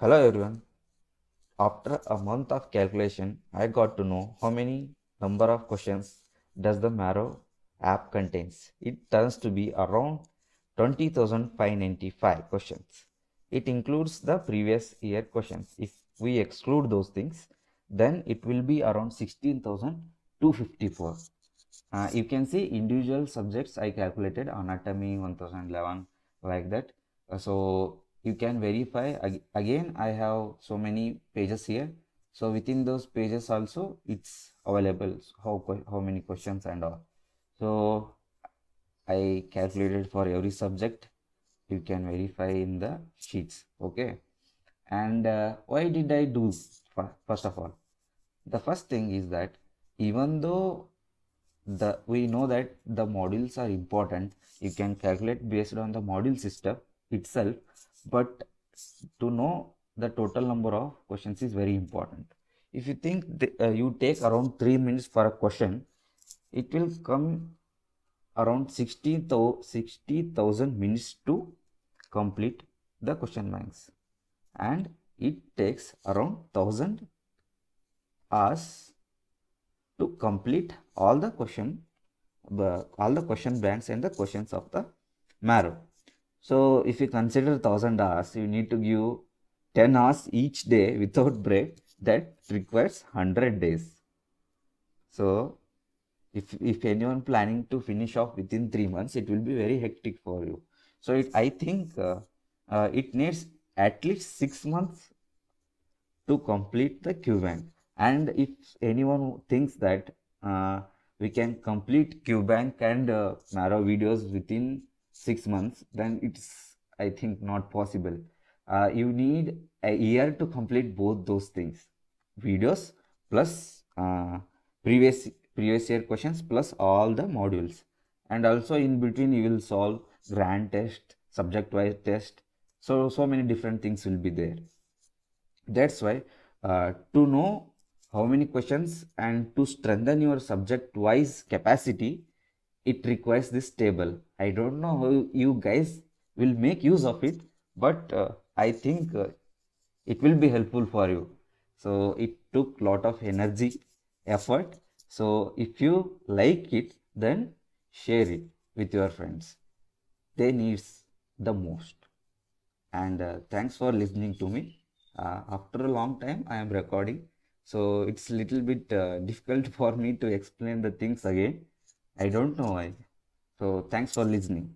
Hello everyone. After a month of calculation, I got to know how many number of questions does the Marrow app contains. It turns to be around 20,595 questions. It includes the previous year questions. If we exclude those things, then it will be around 16,254. Uh, you can see individual subjects I calculated anatomy 1011 like that. Uh, so you can verify again I have so many pages here. So within those pages also it's available how how many questions and all. So I calculated for every subject. You can verify in the sheets. Okay. And uh, why did I do fir- first of all? The first thing is that even though the we know that the modules are important you can calculate based on the module system itself but to know the total number of questions is very important. If you think uh, you take around 3 minutes for a question it will come around 60,000 60,000 minutes to complete the question banks. And it takes around 1000 hours to complete all the question all the question banks and the questions of the marrow so if you consider 1000 hours you need to give 10 hours each day without break that requires 100 days so if if anyone planning to finish off within 3 months it will be very hectic for you so it i think uh, uh, it needs at least 6 months to complete the QBank. And if anyone thinks that uh, we can complete QBank and uh, Marrow videos within six months, then it's I think not possible. Uh, you need a year to complete both those things, videos plus uh, previous previous year questions plus all the modules, and also in between you will solve grand test, subject wise test. So so many different things will be there that's why uh, to know how many questions and to strengthen your subject wise capacity it requires this table. I don't know how you guys will make use of it but uh, i think uh, it will be helpful for you. So it took lot of energy effort. So if you like it then share it with your friends. They needs the most. And uh, thanks for listening to me. Uh, after a long time i am recording. So it's little bit uh, difficult for me to explain the things again i don't know why. So thanks for listening